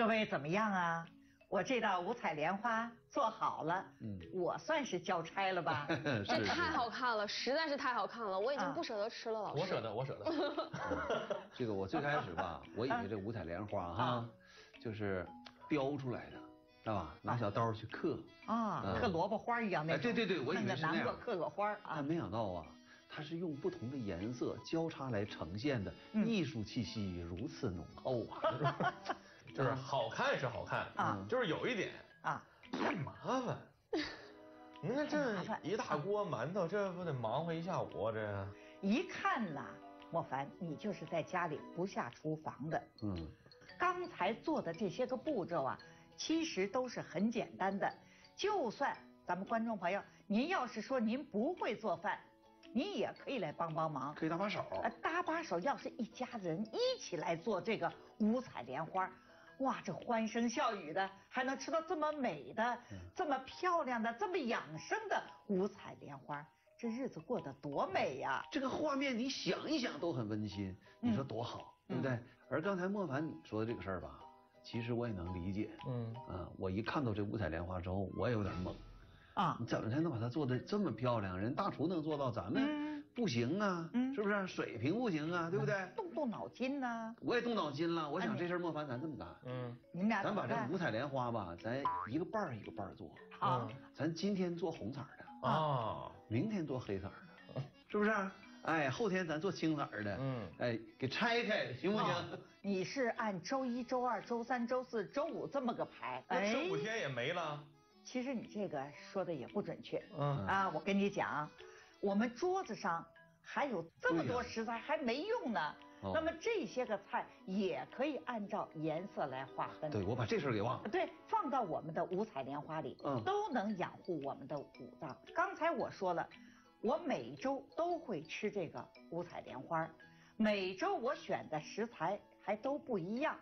各位怎么样啊？我这道五彩莲花做好了，嗯，我算是交差了吧？这太好看了，实在是太好看了，我已经不舍得吃了，老师。我舍得，我舍得。这个我最开始吧，我以为这五彩莲花哈，就是雕出来的，知道吧？拿小刀去刻啊，刻萝卜花一样那。哎，对对对，我以为是那样。刻个花啊，但没想到啊，它是用不同的颜色交叉来呈现的，艺术气息如此浓厚啊。就是好看是好看啊，就是有一点啊，太麻烦。您看这一大锅馒头，这不得忙活一下午？这 一看呐，莫凡，你就是在家里不下厨房的。嗯，刚才做的这些个步骤啊，其实都是很简单的。就算咱们观众朋友，您要是说您不会做饭，您也可以来帮帮忙，可以搭把手。搭把手，要是一家人一起来做这个五彩莲花。哇，这欢声笑语的，还能吃到这么美的、这么漂亮的、这么养生的五彩莲花，这日子过得多美呀！这个画面你想一想都很温馨，你说多好，对不对？而刚才莫凡你说的这个事儿吧，其实我也能理解。嗯啊，我一看到这五彩莲花之后，我也有点懵。啊，你怎么才能把它做的这么漂亮？人大厨能做到，咱们不行啊，是不是？水平不行啊，对不对？动动脑筋呢。我也动脑筋了，我想这事莫凡，咱这么干，嗯，你们俩咱把这五彩莲花吧，咱一个瓣儿一个瓣儿做。好，咱今天做红色的啊，明天做黑色的，是不是？哎，后天咱做青色的，嗯，哎，给拆开行不行？你是按周一周二周三周四周五这么个排，那吃五天也没了。其实你这个说的也不准确，嗯啊，我跟你讲，我们桌子上还有这么多食材还没用呢，那么这些个菜也可以按照颜色来划分。对，我把这事儿给忘了。对，放到我们的五彩莲花里，嗯，都能养护我们的五脏。刚才我说了，我每周都会吃这个五彩莲花，每周我选的食材还都不一样。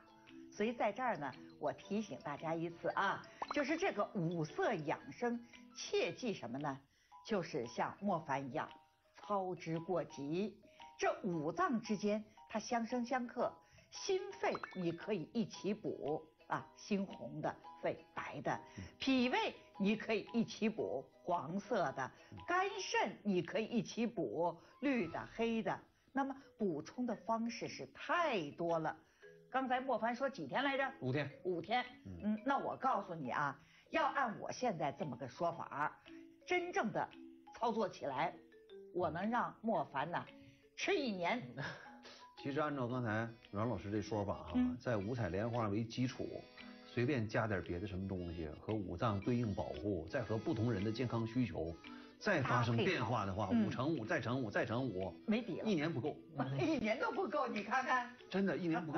所以在这儿呢，我提醒大家一次啊，就是这个五色养生，切记什么呢？就是像莫凡一样，操之过急。这五脏之间它相生相克，心肺你可以一起补啊，心红的，肺白的；脾胃你可以一起补黄色的；肝肾你可以一起补绿的、黑的。那么补充的方式是太多了。刚才莫凡说几天来着？五天。五天。嗯，那我告诉你啊，要按我现在这么个说法，真正的操作起来，我能让莫凡呢吃一年。其实按照刚才阮老师这说法哈，在五彩莲花为基础，随便加点别的什么东西和五脏对应保护，再和不同人的健康需求再发生变化的话，五乘五再乘五再乘五，没底了，一年不够，一年都不够，你看看，真的，一年不够。